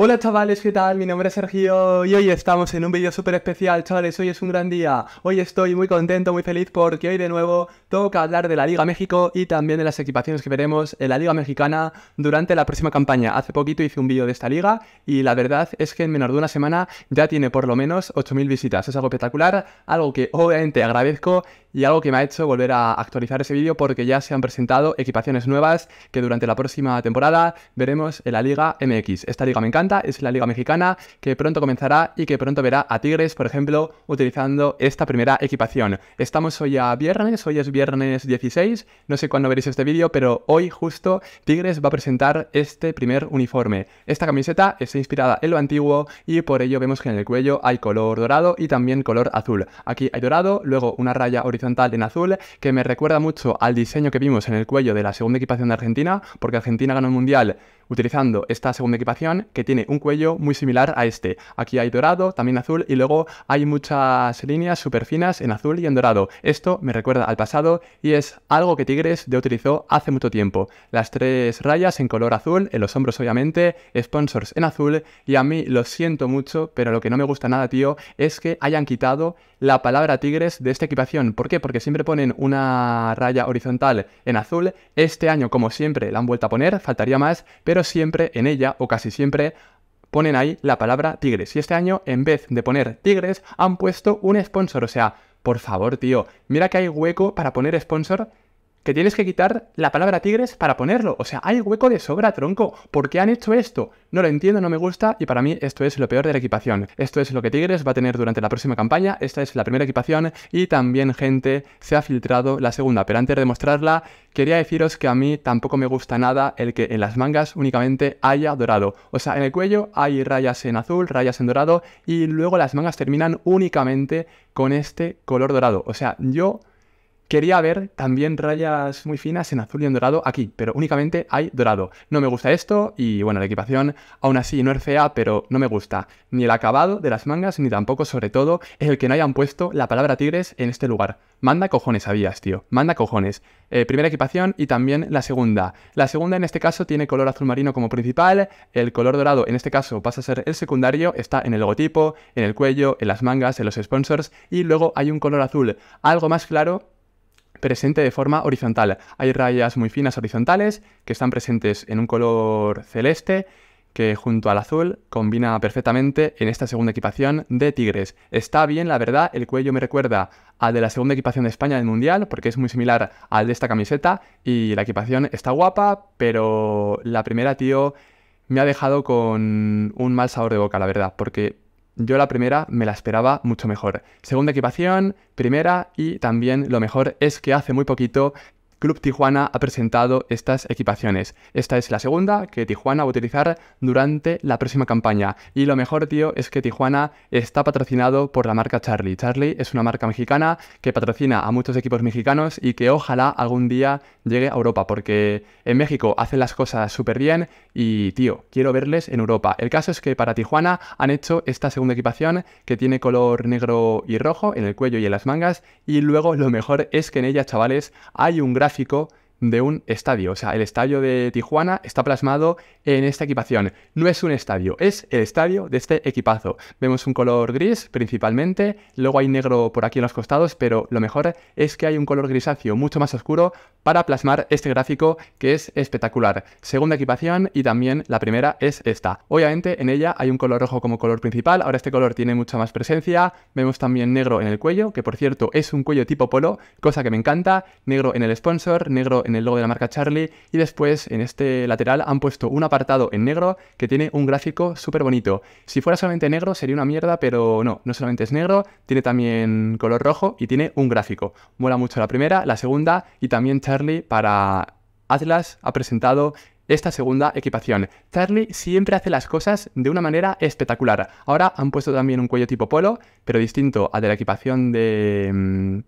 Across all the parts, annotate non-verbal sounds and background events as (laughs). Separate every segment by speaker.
Speaker 1: Hola chavales, ¿qué tal? Mi nombre es Sergio y hoy estamos en un vídeo súper especial, chavales, hoy es un gran día. Hoy estoy muy contento, muy feliz porque hoy de nuevo toca hablar de la Liga México y también de las equipaciones que veremos en la Liga Mexicana durante la próxima campaña. Hace poquito hice un vídeo de esta liga y la verdad es que en menos de una semana ya tiene por lo menos 8.000 visitas. Es algo espectacular, algo que obviamente agradezco y algo que me ha hecho volver a actualizar ese vídeo porque ya se han presentado equipaciones nuevas que durante la próxima temporada veremos en la Liga MX. Esta liga me encanta, es la Liga Mexicana que pronto comenzará y que pronto verá a Tigres, por ejemplo, utilizando esta primera equipación. Estamos hoy a viernes, hoy es viernes 16, no sé cuándo veréis este vídeo, pero hoy justo Tigres va a presentar este primer uniforme. Esta camiseta está inspirada en lo antiguo y por ello vemos que en el cuello hay color dorado y también color azul. Aquí hay dorado, luego una raya horizontal en azul, que me recuerda mucho al diseño que vimos en el cuello de la segunda equipación de Argentina, porque Argentina ganó el Mundial utilizando esta segunda equipación que tiene un cuello muy similar a este. Aquí hay dorado, también azul y luego hay muchas líneas súper finas en azul y en dorado. Esto me recuerda al pasado y es algo que Tigres ya utilizó hace mucho tiempo. Las tres rayas en color azul, en los hombros obviamente, sponsors en azul y a mí lo siento mucho, pero lo que no me gusta nada, tío, es que hayan quitado la palabra Tigres de esta equipación. ¿Por qué? Porque siempre ponen una raya horizontal en azul. Este año, como siempre, la han vuelto a poner, faltaría más, pero siempre en ella, o casi siempre, ponen ahí la palabra tigres. Y este año, en vez de poner tigres, han puesto un sponsor. O sea, por favor, tío, mira que hay hueco para poner sponsor que tienes que quitar la palabra tigres para ponerlo. O sea, hay hueco de sobra, tronco. ¿Por qué han hecho esto? No lo entiendo, no me gusta y para mí esto es lo peor de la equipación. Esto es lo que Tigres va a tener durante la próxima campaña. Esta es la primera equipación y también, gente, se ha filtrado la segunda. Pero antes de mostrarla, quería deciros que a mí tampoco me gusta nada el que en las mangas únicamente haya dorado. O sea, en el cuello hay rayas en azul, rayas en dorado y luego las mangas terminan únicamente con este color dorado. O sea, yo Quería ver también rayas muy finas en azul y en dorado aquí, pero únicamente hay dorado. No me gusta esto y bueno, la equipación aún así no es fea, pero no me gusta ni el acabado de las mangas ni tampoco sobre todo el que no hayan puesto la palabra tigres en este lugar. Manda cojones, sabías, tío. Manda cojones. Eh, primera equipación y también la segunda. La segunda en este caso tiene color azul marino como principal, el color dorado en este caso pasa a ser el secundario, está en el logotipo, en el cuello, en las mangas, en los sponsors y luego hay un color azul algo más claro presente de forma horizontal. Hay rayas muy finas horizontales que están presentes en un color celeste que junto al azul combina perfectamente en esta segunda equipación de Tigres. Está bien, la verdad, el cuello me recuerda al de la segunda equipación de España del Mundial, porque es muy similar al de esta camiseta, y la equipación está guapa, pero la primera, tío, me ha dejado con un mal sabor de boca, la verdad, porque yo la primera me la esperaba mucho mejor. Segunda equipación, primera y también lo mejor es que hace muy poquito Club Tijuana ha presentado estas equipaciones. Esta es la segunda que Tijuana va a utilizar durante la próxima campaña. Y lo mejor, tío, es que Tijuana está patrocinado por la marca Charlie. Charlie es una marca mexicana que patrocina a muchos equipos mexicanos y que ojalá algún día llegue a Europa, porque en México hacen las cosas súper bien y, tío, quiero verles en Europa. El caso es que para Tijuana han hecho esta segunda equipación que tiene color negro y rojo en el cuello y en las mangas. Y luego lo mejor es que en ella, chavales, hay un gran gráfico de un estadio. O sea, el estadio de Tijuana está plasmado en esta equipación. No es un estadio, es el estadio de este equipazo. Vemos un color gris principalmente, luego hay negro por aquí en los costados, pero lo mejor es que hay un color grisáceo mucho más oscuro para plasmar este gráfico que es espectacular. Segunda equipación y también la primera es esta. Obviamente en ella hay un color rojo como color principal, ahora este color tiene mucha más presencia. Vemos también negro en el cuello, que por cierto es un cuello tipo polo, cosa que me encanta. Negro en el sponsor, negro en el logo de la marca Charlie y después en este lateral han puesto un apartado en negro que tiene un gráfico súper bonito. Si fuera solamente negro sería una mierda, pero no, no solamente es negro, tiene también color rojo y tiene un gráfico. Mola mucho la primera, la segunda y también Charlie para Atlas ha presentado esta segunda equipación. Charlie siempre hace las cosas de una manera espectacular. Ahora han puesto también un cuello tipo polo, pero distinto al de la equipación de...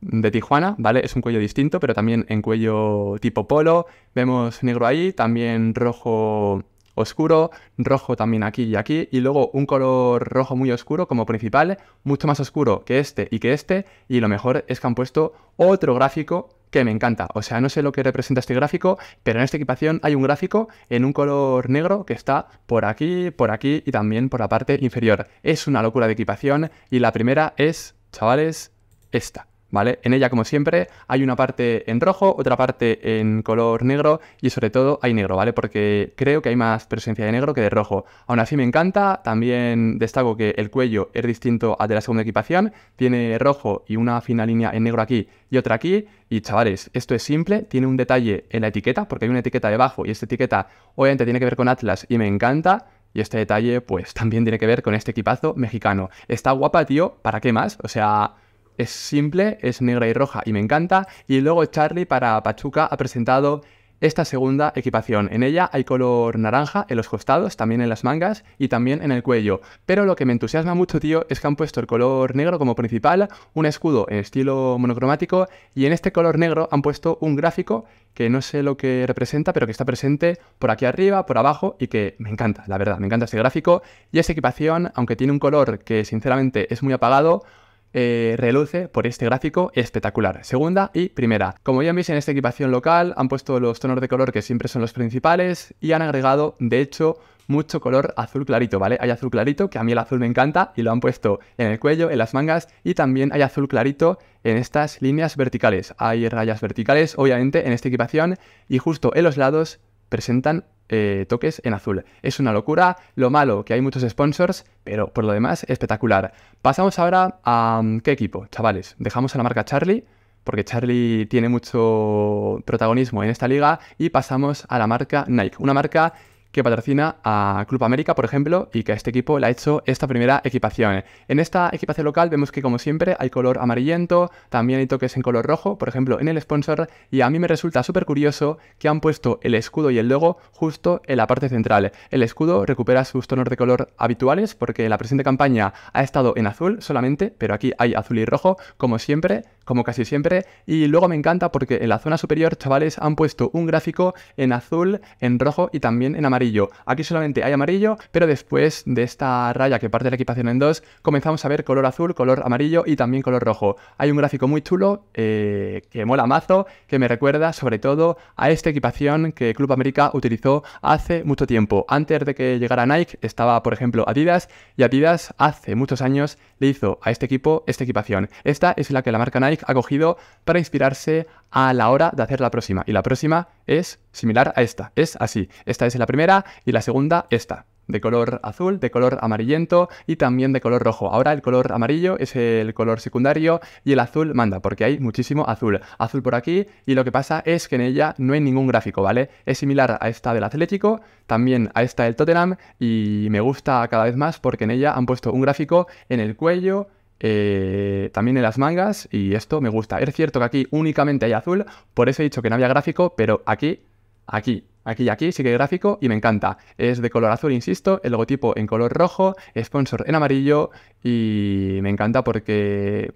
Speaker 1: De Tijuana, ¿vale? Es un cuello distinto, pero también en cuello tipo polo. Vemos negro ahí, también rojo oscuro, rojo también aquí y aquí, y luego un color rojo muy oscuro como principal, mucho más oscuro que este y que este, y lo mejor es que han puesto otro gráfico que me encanta. O sea, no sé lo que representa este gráfico, pero en esta equipación hay un gráfico en un color negro que está por aquí, por aquí y también por la parte inferior. Es una locura de equipación y la primera es, chavales, esta. ¿Vale? En ella, como siempre, hay una parte en rojo, otra parte en color negro y sobre todo hay negro, ¿vale? Porque creo que hay más presencia de negro que de rojo. Aún así me encanta, también destaco que el cuello es distinto al de la segunda equipación, tiene rojo y una fina línea en negro aquí y otra aquí. Y chavales, esto es simple, tiene un detalle en la etiqueta, porque hay una etiqueta debajo y esta etiqueta obviamente tiene que ver con Atlas y me encanta. Y este detalle, pues (laughs) también tiene que ver con este equipazo mexicano. Está guapa, tío, ¿para qué más? O sea, es simple, es negra y roja y me encanta. Y luego Charlie para Pachuca ha presentado esta segunda equipación. En ella hay color naranja en los costados, también en las mangas y también en el cuello. Pero lo que me entusiasma mucho, tío, es que han puesto el color negro como principal, un escudo en estilo monocromático y en este color negro han puesto un gráfico que no sé lo que representa, pero que está presente por aquí arriba, por abajo y que me encanta, la verdad, me encanta este gráfico. Y esta equipación, aunque tiene un color que sinceramente es muy apagado, eh, reluce por este gráfico espectacular. Segunda y primera. Como ya veis en esta equipación local han puesto los tonos de color que siempre son los principales y han agregado, de hecho, mucho color azul clarito, ¿vale? Hay azul clarito, que a mí el azul me encanta, y lo han puesto en el cuello, en las mangas, y también hay azul clarito en estas líneas verticales. Hay rayas verticales, obviamente, en esta equipación, y justo en los lados presentan eh, toques en azul. Es una locura, lo malo que hay muchos sponsors, pero por lo demás espectacular. Pasamos ahora a mm, qué equipo, chavales. Dejamos a la marca Charlie, porque Charlie tiene mucho protagonismo en esta liga, y pasamos a la marca Nike, una marca que patrocina a Club América, por ejemplo, y que a este equipo le ha hecho esta primera equipación. En esta equipación local vemos que, como siempre, hay color amarillento, también hay toques en color rojo, por ejemplo, en el sponsor, y a mí me resulta súper curioso que han puesto el escudo y el logo justo en la parte central. El escudo recupera sus tonos de color habituales, porque la presente campaña ha estado en azul solamente, pero aquí hay azul y rojo, como siempre, como casi siempre, y luego me encanta porque en la zona superior, chavales, han puesto un gráfico en azul, en rojo y también en amarillo. Aquí solamente hay amarillo, pero después de esta raya que parte la equipación en dos, comenzamos a ver color azul, color amarillo y también color rojo. Hay un gráfico muy chulo eh, que mola mazo, que me recuerda sobre todo a esta equipación que Club América utilizó hace mucho tiempo. Antes de que llegara Nike estaba, por ejemplo, Adidas, y Adidas hace muchos años le hizo a este equipo esta equipación. Esta es la que la marca Nike ha cogido para inspirarse a la hora de hacer la próxima. Y la próxima es similar a esta. Es así. Esta es la primera y la segunda esta de color azul, de color amarillento y también de color rojo. Ahora el color amarillo es el color secundario y el azul manda porque hay muchísimo azul. Azul por aquí y lo que pasa es que en ella no hay ningún gráfico, ¿vale? Es similar a esta del Atlético, también a esta del Tottenham y me gusta cada vez más porque en ella han puesto un gráfico en el cuello, eh, también en las mangas y esto me gusta. Es cierto que aquí únicamente hay azul, por eso he dicho que no había gráfico, pero aquí, aquí, aquí y aquí sí que hay gráfico y me encanta. Es de color azul, insisto, el logotipo en color rojo, sponsor en amarillo y me encanta porque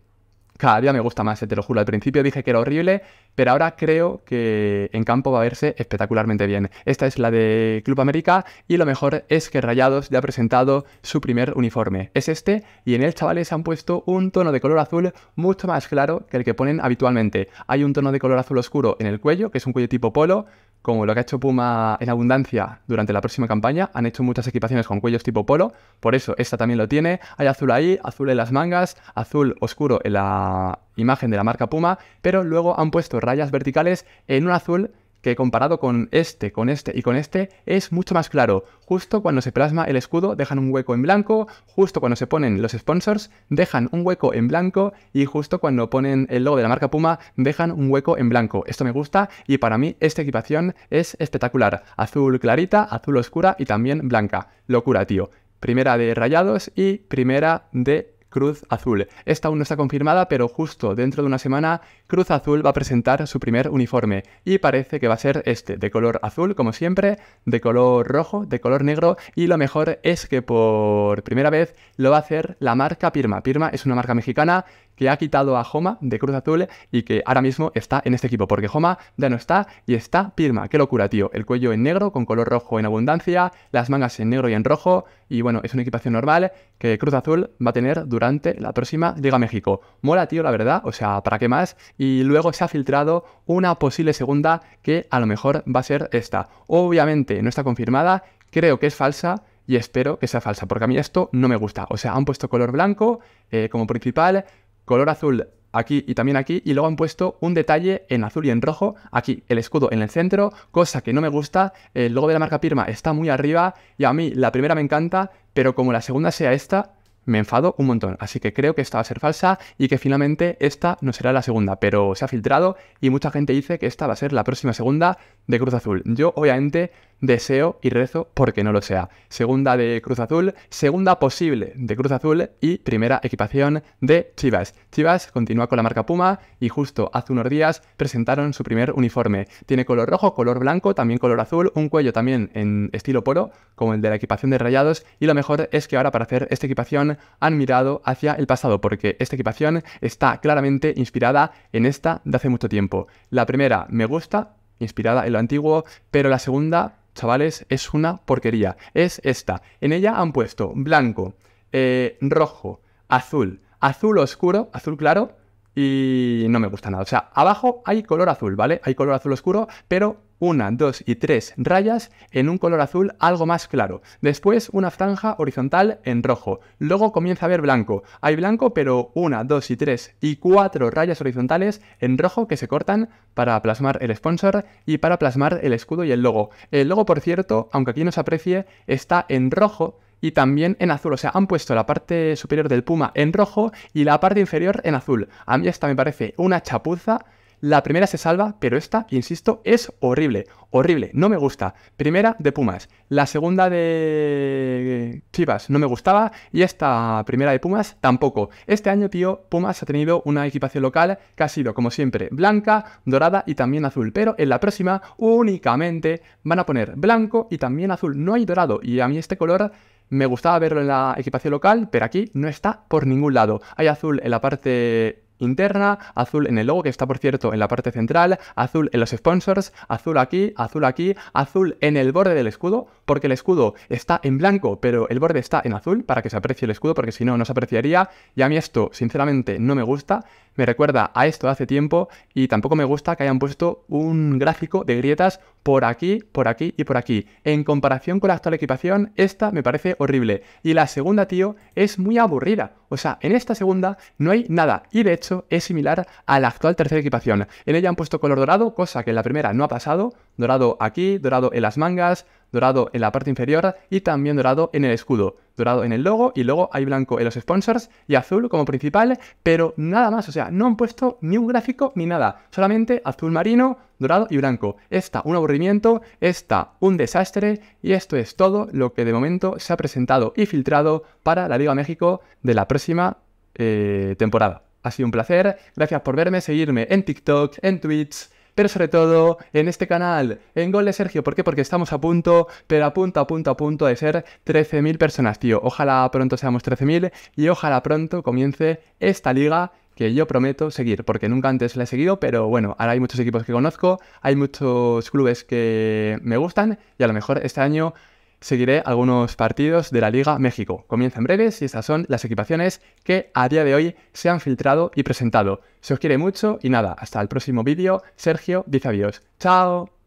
Speaker 1: cada día me gusta más, eh, te lo juro. Al principio dije que era horrible, pero ahora creo que en campo va a verse espectacularmente bien. Esta es la de Club América y lo mejor es que Rayados ya ha presentado su primer uniforme. Es este y en él, chavales, han puesto un tono de color azul mucho más claro que el que ponen habitualmente. Hay un tono de color azul oscuro en el cuello, que es un cuello tipo polo, como lo que ha hecho Puma en abundancia durante la próxima campaña. Han hecho muchas equipaciones con cuellos tipo polo, por eso esta también lo tiene. Hay azul ahí, azul en las mangas, azul oscuro en la imagen de la marca Puma, pero luego han puesto rayas verticales en un azul que comparado con este, con este y con este es mucho más claro. Justo cuando se plasma el escudo dejan un hueco en blanco, justo cuando se ponen los sponsors dejan un hueco en blanco y justo cuando ponen el logo de la marca Puma dejan un hueco en blanco. Esto me gusta y para mí esta equipación es espectacular. Azul clarita, azul oscura y también blanca. Locura, tío. Primera de rayados y primera de Cruz Azul. Esta aún no está confirmada, pero justo dentro de una semana Cruz Azul va a presentar su primer uniforme y parece que va a ser este, de color azul como siempre, de color rojo, de color negro y lo mejor es que por primera vez lo va a hacer la marca Pirma. Pirma es una marca mexicana que ha quitado a Joma de Cruz Azul y que ahora mismo está en este equipo, porque Joma ya no está y está Pirma. Qué locura, tío. El cuello en negro con color rojo en abundancia, las mangas en negro y en rojo, y bueno, es una equipación normal que Cruz Azul va a tener durante la próxima Liga México. Mola, tío, la verdad, o sea, ¿para qué más? Y luego se ha filtrado una posible segunda que a lo mejor va a ser esta. Obviamente no está confirmada, creo que es falsa, y espero que sea falsa, porque a mí esto no me gusta. O sea, han puesto color blanco eh, como principal, color azul aquí y también aquí, y luego han puesto un detalle en azul y en rojo, aquí el escudo en el centro, cosa que no me gusta, el logo de la marca Pirma está muy arriba, y a mí la primera me encanta, pero como la segunda sea esta, me enfado un montón. Así que creo que esta va a ser falsa y que finalmente esta no será la segunda, pero se ha filtrado y mucha gente dice que esta va a ser la próxima segunda de Cruz Azul. Yo obviamente deseo y rezo porque no lo sea. Segunda de Cruz Azul, segunda posible de Cruz Azul y primera equipación de Chivas. Chivas continúa con la marca Puma y justo hace unos días presentaron su primer uniforme. Tiene color rojo, color blanco, también color azul, un cuello también en estilo polo, como el de la equipación de Rayados y lo mejor es que ahora para hacer esta equipación han mirado hacia el pasado porque esta equipación está claramente inspirada en esta de hace mucho tiempo. La primera me gusta, inspirada en lo antiguo, pero la segunda chavales, es una porquería. Es esta. En ella han puesto blanco, eh, rojo, azul, azul oscuro, azul claro, y no me gusta nada. O sea, abajo hay color azul, ¿vale? Hay color azul oscuro, pero una, dos y tres rayas en un color azul algo más claro. Después una franja horizontal en rojo. Luego comienza a haber blanco. Hay blanco, pero una, dos y tres y cuatro rayas horizontales en rojo que se cortan para plasmar el sponsor y para plasmar el escudo y el logo. El logo, por cierto, aunque aquí no se aprecie, está en rojo y también en azul. O sea, han puesto la parte superior del Puma en rojo y la parte inferior en azul. A mí esta me parece una chapuza. La primera se salva, pero esta, insisto, es horrible. Horrible, no me gusta. Primera de Pumas. La segunda de Chivas no me gustaba. Y esta primera de Pumas tampoco. Este año, tío, Pumas ha tenido una equipación local que ha sido, como siempre, blanca, dorada y también azul. Pero en la próxima únicamente van a poner blanco y también azul. No hay dorado. Y a mí este color me gustaba verlo en la equipación local, pero aquí no está por ningún lado. Hay azul en la parte interna, azul en el logo que está por cierto en la parte central, azul en los sponsors, azul aquí, azul aquí, azul en el borde del escudo, porque el escudo está en blanco, pero el borde está en azul para que se aprecie el escudo, porque si no, no se apreciaría. Y a mí esto, sinceramente, no me gusta me recuerda a esto de hace tiempo y tampoco me gusta que hayan puesto un gráfico de grietas por aquí, por aquí y por aquí. En comparación con la actual equipación, esta me parece horrible. Y la segunda, tío, es muy aburrida. O sea, en esta segunda no hay nada y de hecho es similar a la actual tercera equipación. En ella han puesto color dorado, cosa que en la primera no ha pasado. Dorado aquí, dorado en las mangas, dorado en la parte inferior y también dorado en el escudo, dorado en el logo y luego hay blanco en los sponsors y azul como principal, pero nada más, o sea, no han puesto ni un gráfico ni nada, solamente azul marino, dorado y blanco. Esta un aburrimiento, esta un desastre y esto es todo lo que de momento se ha presentado y filtrado para la Liga México de la próxima eh, temporada. Ha sido un placer, gracias por verme, seguirme en TikTok, en Twitch, pero sobre todo en este canal, en Gol de Sergio. ¿Por qué? Porque estamos a punto, pero a punto, a punto, a punto de ser 13.000 personas, tío. Ojalá pronto seamos 13.000 y ojalá pronto comience esta liga que yo prometo seguir, porque nunca antes la he seguido, pero bueno, ahora hay muchos equipos que conozco, hay muchos clubes que me gustan y a lo mejor este año seguiré algunos partidos de la Liga México. Comienza en breves y estas son las equipaciones que a día de hoy se han filtrado y presentado. Se os quiere mucho y nada, hasta el próximo vídeo. Sergio dice adiós. ¡Chao!